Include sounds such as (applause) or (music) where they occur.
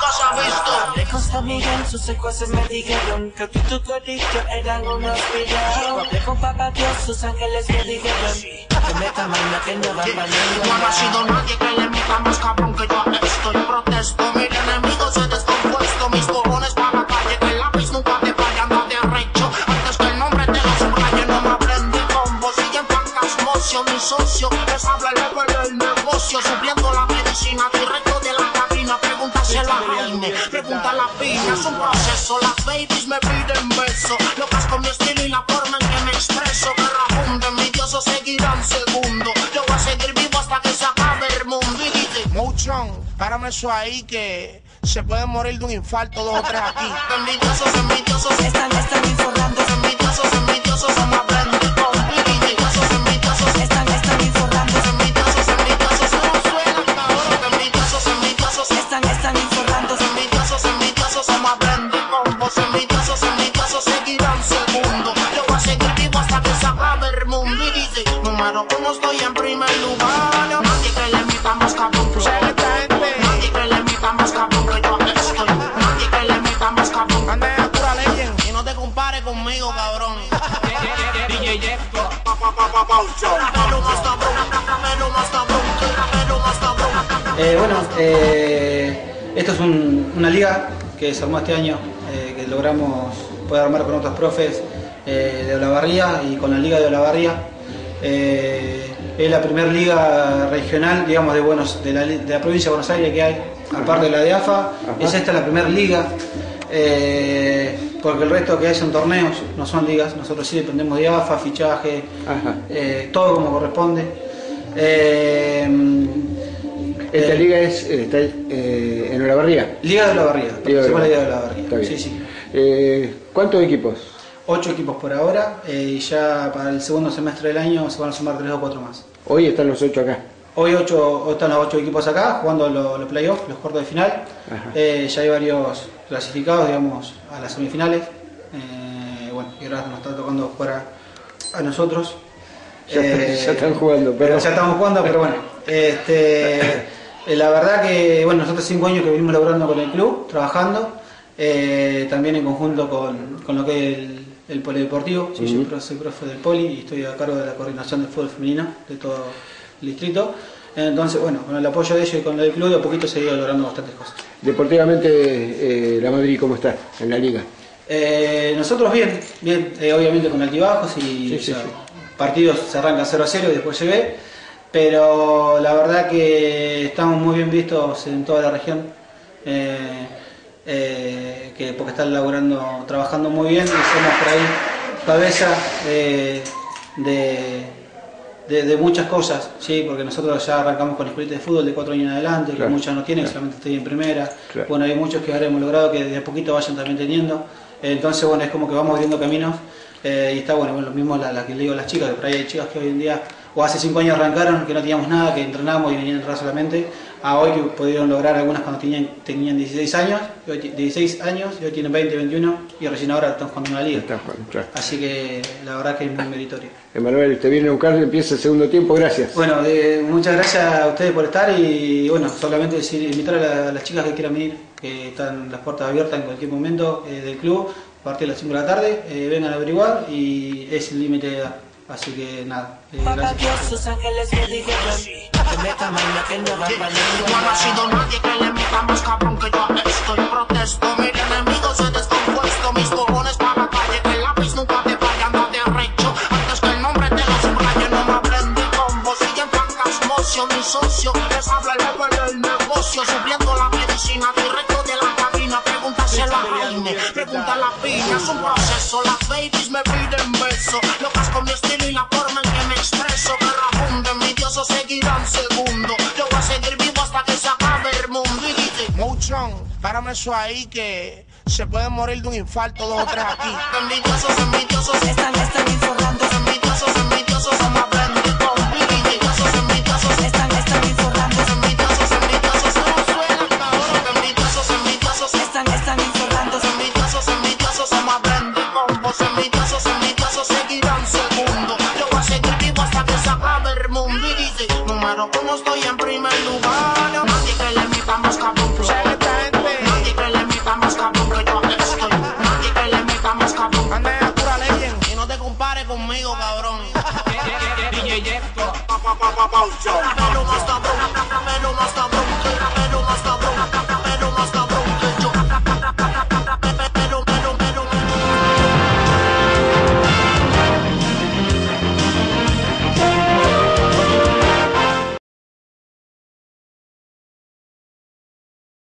nunca se ha visto. Miguel, sus secuaces me dijeron que tú y tu corillo eran unos pillados. Hablé con papá Dios, sus ángeles me dijeron que meta mano que no va a No ha nacido nadie que le meta más cabrón que yo a esto. Yo protesto, mi enemigo se descompuesto. Pregunta la piña. Es un proceso, las babies me piden beso. Locas con mi estilo y la forma en que me expreso. Que rabunden, mi dioso seguirán segundo. Yo voy a seguir vivo hasta que se acabe el mundo. Y dice, Mouchon, párame eso ahí que se puede morir de un infarto dos o tres aquí. envidiosos, envidiosos, Están, están informando, envidiosos, envidiosos, son envidiosos, son más blandos. Combos envidiosos, envidiosos, seguirán segundo. Yo voy a seguir vivo hasta que se acabe el mundo. Y dice, número uno, estoy en primer lugar. Nadie que le meta más cabrón. Esta gente, Nadie que le meta más cabrón que yo estoy. Nadie que le meta más cabrón. anda en pura legend. Y no te compares conmigo, cabrón. Cabrón. Eh, bueno, eh, esto es un- una liga que se armó este año, eh, que logramos poder armar con otros profes eh, de Olavarría y con la Liga de Olavarría. Eh, es la primera liga regional, digamos, de, Buenos, de, la, de la provincia de Buenos Aires que hay, aparte de la de AFA. Es esta la primera liga, eh, porque el resto que hay son torneos, no son ligas. Nosotros sí dependemos de AFA, fichaje, todo como corresponde. Esta liga es, está eh, en Olavarría. Liga de la Barría, Liga de bien. Sí, sí. Eh, ¿Cuántos equipos? Ocho equipos por ahora eh, y ya para el segundo semestre del año se van a sumar tres o cuatro más. Hoy están los ocho acá. Hoy ocho, están los ocho equipos acá jugando los, playoffs, los cuartos de final. Eh, ya hay varios clasificados, digamos, a las semifinales. Bueno, y ahora nos está tocando jugar a, a nosotros. Ya, Eh, ya están jugando, pero, Pero ya estamos jugando, pero bueno. Este, (laughs) eh, la verdad que, bueno, nosotros cinco años que venimos laburando con el club, trabajando, eh, también en conjunto con, con lo que es el, el polideportivo. Sí, yo pro- soy profe del poli y estoy a cargo de la coordinación del fútbol femenino de todo el distrito. Entonces, bueno, con el apoyo de ellos y con el club, de a poquito se ha ido logrando bastantes cosas. deportivamente eh, la Madrid cómo está en la liga. Eh, nosotros bien, bien, eh, obviamente con altibajos y Sí, sí, o sea, sí. partidos se arrancan 0 a 0 y después se ve, pero la verdad que estamos muy bien vistos en toda la región, eh, eh, que porque están laburando, trabajando muy bien y somos por ahí cabeza de, de, de- de muchas cosas, sí, porque nosotros ya arrancamos con escuelitas de fútbol de cuatro años en adelante, Claro, que muchos no tienen, claro. solamente estoy en primera, Claro. bueno, hay muchos que ahora hemos logrado que de a poquito vayan también teniendo. Entonces, bueno, es como que vamos viendo caminos eh, y está bueno, bueno, lo mismo la, la que le digo a las chicas, que por ahí hay chicas que hoy en día, o hace cinco años arrancaron, que no teníamos nada, que entrenábamos y venían a entrar solamente, a hoy que pudieron lograr algunas cuando tenían, tenían 16 años, y hoy ti- 16 años, y hoy tienen 20, 21, y recién ahora están jugando en la liga. Está jugando, claro. Así que la verdad que es muy meritorio. Emanuel, te viene a buscar, empieza el segundo tiempo, gracias. Bueno, eh, muchas gracias a ustedes por estar y bueno, solamente decir, invitar a, la- a las chicas que quieran venir, que están las puertas abiertas en cualquier momento eh, del club, a partir de las 5 de la tarde, eh, vengan a averiguar y es el límite de edad. Así que nada, eh, Papá. Dios, sus ángeles me dijeron que meta mano que no va a No ha nacido nadie que le meta más cabrón que yo estoy protesto. Mi enemigo se descompuesto. Mis cojones para la calle. Que el lápiz nunca te vaya, no te arrecho. Antes que el nombre te lo subraye, no me aprende combo. Siguen francas mocio, mi socio. Les habla el pregunta la piña. Es un proceso. Las babies me piden beso. Locas con mi estilo y la forma en que me expreso. Que mi dioso seguirán segundo. Yo voy a seguir vivo hasta que se acabe el mundo. Y dice, Mouchon, párame eso ahí que se puede morir de un infarto dos o tres aquí. envidiosos, envidiosos, Están, están informando, envidiosos, envidiosos, Como estoy en primer lugar. Nadie que le metan más cabrón. Nadie que le metan más cabrón que yo estoy. Nadie que le metan más cabrón. Anda en pura legend. Y no te compares conmigo, cabrón. DJ Jeff.